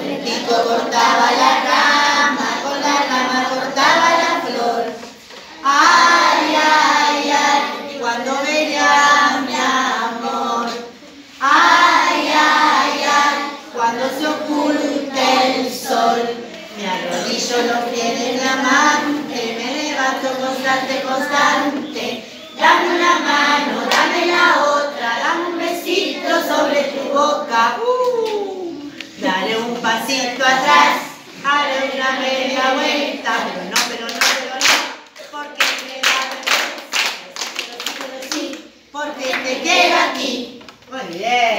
viento cortaba la rama, con la rama cortaba la flor. Ay, ay, ay, cuando veía mi amor. Ay, ay, ay, cuando se oculte el sol. Me arrodillo los pies del amante, me levanto constante, constante. Dame una mano, dame la otra, dame un besito sobre tu boca. Pasito atrás, haré una media vuelta. Pero no, pero no, pero no, porque me da vergüenza. Pero sí, pero sí, porque te quiero a ti. Muy bien.